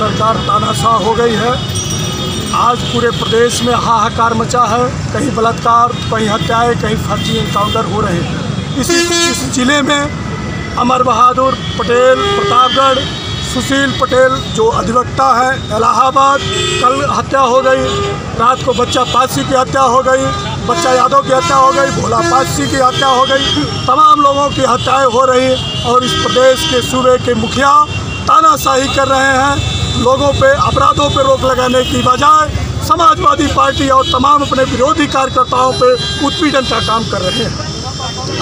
सरकार तानाशाह हो गई है। आज पूरे प्रदेश में हाहाकार मचा है। कहीं बलात्कार, कहीं हत्याएँ, कहीं फर्जी इनकाउंटर हो रहे हैं। इसी, इस ज़िले में अमर बहादुर पटेल, प्रतापगढ़, सुशील पटेल जो अधिवक्ता है, इलाहाबाद, कल हत्या हो गई। रात को बच्चा पासी की हत्या हो गई। बच्चा यादव की हत्या हो गई। भोला पासी की हत्या हो गई। तमाम लोगों की हत्याएँ हो रही और इस प्रदेश के सूबे के मुखिया तानाशाही कर रहे हैं। लोगों पे अपराधों पे रोक लगाने की बजाय समाजवादी पार्टी और तमाम अपने विरोधी कार्यकर्ताओं पे उत्पीड़न का काम कर रहे हैं।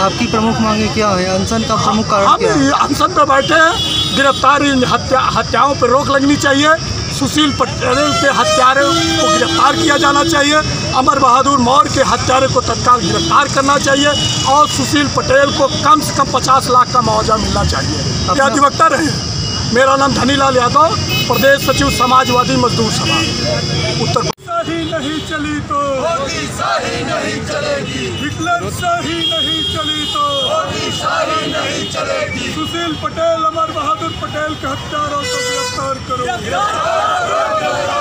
आपकी प्रमुख मांगे क्या है? अनशन का प्रमुख कारण हम क्या है? अनशन पे बैठे हैं। गिरफ्तारी हत्या हत्याओं पर रोक लगनी चाहिए। सुशील पटेल के हत्यारे को गिरफ़्तार किया जाना चाहिए। अमर बहादुर मौर्य के हत्यारे को तत्काल गिरफ़्तार करना चाहिए और सुशील पटेल को कम से कम पचास लाख का मुआवजा मिलना चाहिए। ये अधिवक्ता रहे मेरा नाम धनीलाल यादव। प्रदेश सचिव समाजवादी मजदूर सभा उत्तर सही नहीं चली तो। सही शाही नहीं चलेगी। हिटलर सही नहीं चली तो। सही शाही नहीं चलेगी। सुशील पटेल अमर बहादुर पटेल के हत्यारों को गिरफ़्तार करो।